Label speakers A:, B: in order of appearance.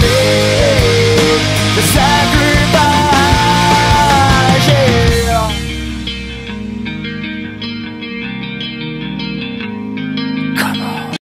A: me.